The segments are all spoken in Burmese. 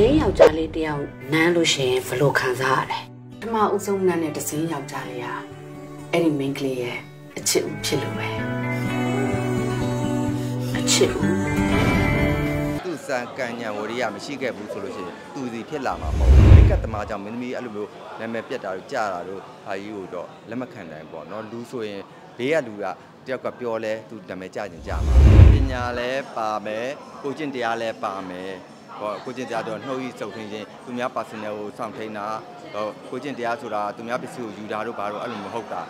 စင်းယောက်ျားလေးတယောက်နမ်းလို့ရှိရင်ဘယ်လိုခံစားရလဲပထမဦးဆုံးနမ်းတဲ့တစင်းယောက်ျားလေးဟာအဲ့ဒီ main ကလေးရဲ့အချစ်ဦးဖြစ်လို့ပဲအချစ်ဦးသူ့စံကံညာဝရိယမရှိခဲ့ဘူးဆိုလို့ရှိရင်သူစီဖြစ်လာမှာမဟုတ်ဘူးမိကတ်သမားကြောင့်မင်းသမီးအဲ့လိုမျိုးနာမည်ပြတ်တာတို့ကြားတာတို့ဟာကြီးကိုတော့လက်မခံနိုင်ပေါ့နော်လူဆိုရင်ဘေးကလူကတယောက်ကပြောလဲသူနာမည်ကြခြင်းကြမှာပညာလဲပါမယ်ကိုကျင့်တရားလဲပါမယ် ဟောကိုကျင့်တရားတော့နှုတ်ဤစုပ်ထင်းခြင်းသူများ personal ကိုစောင့်ထိန်တာဟောကိုကျင့်တရားဆိုတာသူများပစ္စည်းကိုယူတာတို့ဘာလို့အဲ့လိုမဟုတ်တာ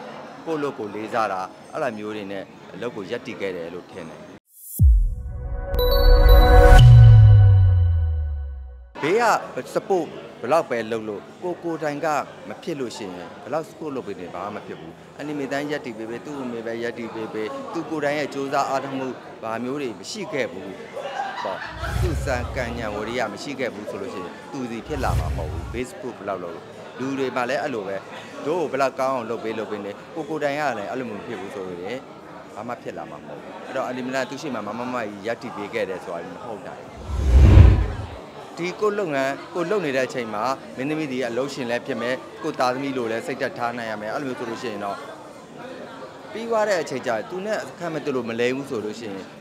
ကိုယ့်လို့ကိုလေးစားတာအဲ့လိုမျိုးတွေနဲ့အလုပ်ကိုရက်တည်ခဲ့တယ်လို့ထင်တယ်ဘေးက support ဘလောက်ပဲလုပ်လို့ကိုကိုတိုင်ကမဖြစ်လို့ရှိရင်ဘလောက် support လုပ်ပေးနေဘာမှမဖြစ်ဘူးအနီမေတိုင်းရက်တည်ပေးပေးသူ့အမေပဲရက်တည်ပေးပေးသူကိုတိုင်ရဲ့စူးစမ်းအားထုတ်မှုဘာမျိုးတွေမရှိခဲ့ဘူး ပေါ့သူ့စံကံညာဝရိယမရှိခဲ့ဘူးဆိုလို့ရှိရင်သူစီဖြစ်လာမှာမဟုတ်ဘူး Facebook ဘလောက်လုပ်လို့လူတွေမှလည်းအဲ့လိုပဲတို့ကိုဘလောက်ကောင်းအောင်လုပ်ပေးလုပ်ပေးနေကိုကိုတိုင်ကလည်းအဲ့လိုမျိုးဖြစ်ဘူးဆိုလို့ရင်ဘာမှဖြစ်လာမှာမဟုတ်ဘူးအဲ့တော့အလီမီနာသူရှိမှမမမကြီးရက်တည်ပေးခဲ့တယ်ဆိုတာလည်းမဟုတ်တာဒီကိုလုပ်ငန်းကိုလုပ်နေတဲ့အချိန်မှာမင်းသမီးဒီအလုံးရှင်လည်းဖြစ်မယ်ကိုသားသမီးလိုလည်းစိတ်သက်ထားနိုင်ရမယ်အဲ့လိုမျိုးဆိုလို့ရှိရင်တော့ပြီးသွားတဲ့အချိန်ကျရင်သူနဲ့အခက်မတူလို့မလဲဘူးဆိုလို့ရှိရင်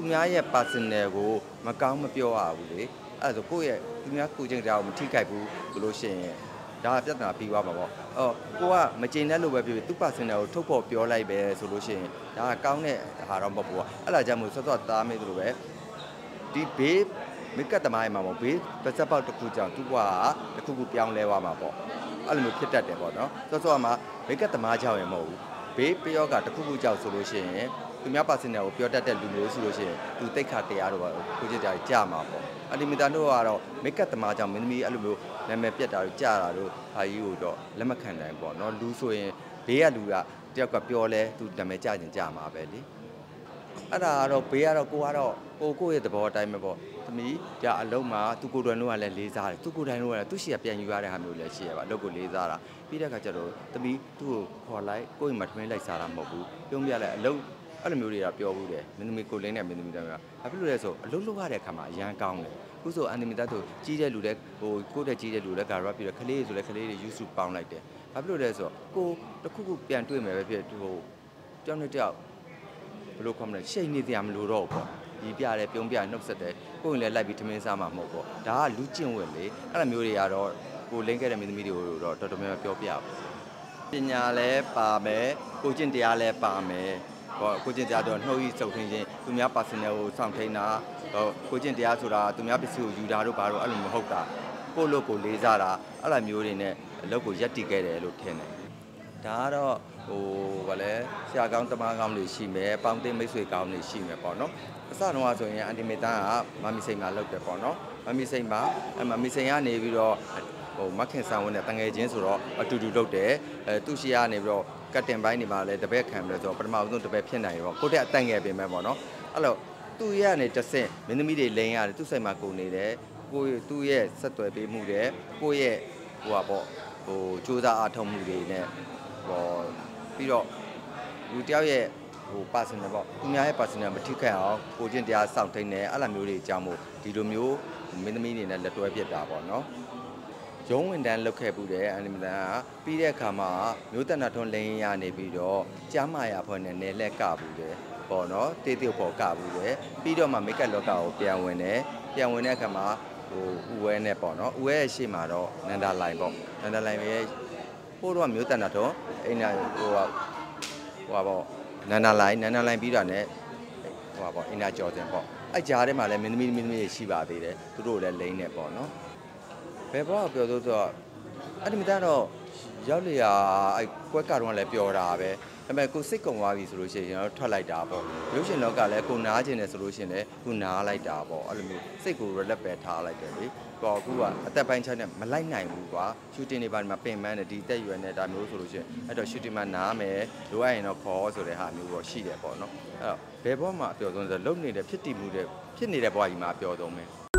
သူများရဲ့ personal ကိုမကောင်းမပြောရဘူးလေအဲ့ဒါဆိုကိုယ့်ရဲ့သူများကိုချင်းတရားကိုမထိခိုက်ဘူးဆိုလို့ရှိရင်ဒါပြဿနာပြီးသွားမှာပေါ့အော်ကိုကမကျင်တဲ့လို့ပဲဖြစ်ဖြစ်သူ personal ကိုထုတ်ဖို့ပြောလိုက်ပဲဆိုလို့ရှိရင်ဒါကကောင်းတဲ့ဟာတော့မဟုတ်ဘူးပေါ့အဲ့ဒါကြောင့်မို့စောစောသားမေးသလိုပဲဒီဘေးမိကတ်သမားရဲ့မှာပေါ့ဘေးပတ်သက်ပေါက်တစ်ခုကြောင့်သူကတစ်ခုခုပြောင်းလဲသွားမှာပေါ့အဲ့လိုမျိုးဖြစ်တတ်တယ်ပေါ့နော်စောစောကမှမိကတ်သမားကြောင့်ရမဟုတ်ဘူး ဘေးပယောကတစ်ခုခုကြောင့်ဆိုလို့ရှိရင်သူများပါစင်နယ်ကိုပြောတတ်တဲ့လူမျိုးဆိုလို့ရှိရင်သူတိတ်ခါတရားတော့ကိုကြည့်ကြကြာမှာပေါ့အလီမီတာတို့ကတော့မိကတ်သမားကြောင့်မင်းသမီးအဲ့လိုမျိုးနာမည်ပြတ်တာတို့ကြာတာတို့ဟာကြီးကိုတော့လက်မခံနိုင်ပေါ့နော်လူဆိုရင်ဘေးကလူကတယောက်ကပြောလဲသူနာမည်ကြခြင်းကြာမှာပဲလေအဲ့ဒါကတော့ဘေးကတော့ကိုကတော့ကိုကိုရဲ့သဘောအတိုင်းပဲပေါ့ သမီးကြအလုံးမှာသူကိုယ်တော်တို့ကလည်းလေးစားတယ်သူကိုယ်တိုင်တို့ကလည်းသူ့ရှိရပြန်ယူရတဲ့ဟာမျိုးလည်းရှိရပါအလုပ်ကိုလေးစားတာပြီးတဲ့အခါကျတော့သမီးသူ့ကိုခေါ်လိုက်ကိုယ့်အိမ်မှာထမင်းလိုက်စားတာမဟုတ်ဘူးပြုံးပြလိုက်အလုပ်အဲ့လိုမျိုးတွေကပြောဘူးတယ်မင်းသမီးကိုလင်းနဲ့မင်းသမီးတွေကဘာဖြစ်လို့လဲဆိုအလုပ်လုပ်ရတဲ့အခါမှာအရန်ကောင်းတယ်ခုဆိုအန်နီမီတာတို့ကြီးတဲ့လူတွေဟိုကိုယ့်တဲ့ကြီးတဲ့လူတွေကရပ်ပြီးတော့ခလေးဆိုလဲခလေးတွေ YouTube ပေါင်းလိုက်တယ်ဘာဖြစ်လို့လဲဆိုတော့ကိုတခုခုပြန်တွေ့မယ်ပဲဖြစ်ဟိုကြောင်းနဲ့ကြောက်ဘယ်လိုခေါ်မလဲရှိန်နေတရားမလို့တော့ပေါ့ ဒီပြတယ်ပြုံးပြနှုတ်ဆက်တယ်ကိုယ်ရင်လည်းလိုက်ပြီးထမင်းစားမှာမဟုတ်ပေါ့ဒါကလူကျင့်ဝတ်လေအဲ့လိုမျိုးတွေကတော့ကိုလင်းခဲ့တဲ့မင်းသမီးတွေကိုတော့တော်တော်များများပြောပြပါပညာလည်းပါမယ်ကိုကျင့်တရားလည်းပါမယ်ဟောကိုကျင့်တရားတော့နှုတ်ဤစုပ်ထင်းခြင်းသူများ personal ကိုစောင့်ထိန်တာဟောကိုကျင့်တရားဆိုတာသူများပစ္စည်းကိုယူတာတို့ဘာလို့အဲ့လိုမဟုတ်တာကိုလို့ကိုလေးစားတာအဲ့လိုမျိုးတွေနဲ့အလုပ်ကိုရက်တည်ခဲ့တယ်လို့ထင်တယ် ဒါကတော့ဟိုဗာလဲဆရာကောင်းတမကောင်းတွေရှိမယ်ပေါင်းသိမိတ်ဆွေကောင်းတွေရှိမယ်ပေါ့နော်အစတော့ဆိုရင်အန်တီမီတာကမမီစိန်မှာလုပ်တယ်ပေါ့နော်မမီစိန်မှာအမမီစိန်ကနေပြီးတော့ဟိုမခင်ဆန်ဝင်းနဲ့တငယ်ချင်းဆိုတော့အတူတူလုပ်တယ်အဲသူရှိရနေပြီးတော့ကတ်တင်ပိုင်းနေမှာလည်းတပည့်ခံပြီးတော့ပထမဆုံးတပည့်ဖြစ်နိုင်ရောကိုတက်အတန့်ငယ်ပြင်မဲ့ပေါ့နော်အဲ့တော့သူ့ရနေတဆင့်မင်းသမီးတွေလိန်ရတယ်သူ့ဆိုင်မှာကုန်နေတယ်ကိုသူ့ရဲ့ဆက်သွယ်ပေးမှုတဲ့ကိုရဲ့ဟိုပါပေါ့ဟိုစူးစမ်းအားထုတ်မှုတွေနဲ့ ဟောပြီးတော့လူတယောက်ရဲ့ဟို personal ပေါ့သူများရဲ့ personal မထိခိုက်အောင်ကိုချင်းတရားစောင့်ထိန်နေအဲ့လိုမျိုးတွေအကြောင်းမို့ဒီလိုမျိုးမင်းသမီးတွေနဲ့လက်တွဲပြစ်တာပေါ့နော်ရုံးဝင်တန်းလုပ်ခဲ့မှုတဲ့အန်နီမလန်ကပြီးတဲ့အခါမှာမျိုးတနာထွန်းလင်းရနေပြီးတော့ကြားမာယာဖွဲ့နဲ့နယ်လက်ကဘူးတယ်ပေါ့နော်တေးတေးပေါ်ကဘူးတယ်ပြီးတော့မှမိတ်ကပ်လောကကိုပြန်ဝင်တယ်ပြန်ဝင်တဲ့အခါမှာဟိုဥဝဲနဲ့ပေါ့နော်ဥဝဲရဲ့ရှေ့မှာတော့နန္ဒာလိုင်ပေါ့နန္ဒာလိုင်ရဲ့ဟိုတော့မျိုးတနာထွန်းအိမ်နာဟိုဟိုပါပေါ့နန္ဒာလိုင်နန္ဒာလိုင်ပြီးတာနဲ့ဟိုပါပေါ့အင်နာကျော်စင်ပေါ့အဲ့ကြားထဲမှာလည်းမင်းသမီးမင်းသမီးတွေရှိပါသေးတယ်သူတို့လည်းလိမ့်နေပေါ့နော်ဘယ်ဘောကပြောလို့ဆိုတော့အဲ့ဒီမတော့ရောက်လျာအဲ့ကွက်ကတော့လည်းပြောတာပဲ ဒါပေမဲ့ကိုစိတ်ကုံသွားပြီဆိုလို့ရှိရင်ကျွန်တော်ထွက်လိုက်တာပေါ့ရုပ်ရှင်လောကလည်းကိုနားကျင်တယ်ဆိုလို့ရှိရင်လည်းကိုနားလိုက်တာပေါ့အဲ့လိုမျိုးစိတ်ကို relax ပဲထားလိုက်တယ်လေတော့အခုကအသက်ပိုင်းခြားနဲ့မလိုက်နိုင်ဘူးကွာရှူတင်တွေပါဒီမှာပင်ပန်းတယ်ဒီတက်ရွယ်နဲ့ဒါမျိုးဆိုလို့ရှိရင်အဲ့တော့ရှူတင်မှာနားမယ်လိုအပ်ရင်တော့ခေါ်ဆိုတဲ့ဟာမျိုးတော့ရှိတယ်ပေါ့နော်အဲ့တော့ဘယ်ဘောမှာအပြောဆုံးဆိုလုံနေတဲ့ဖြစ်တည်မှုတဲ့ဖြစ်နေတဲ့ဘဝကြီးမှာအပြောဆုံးပဲ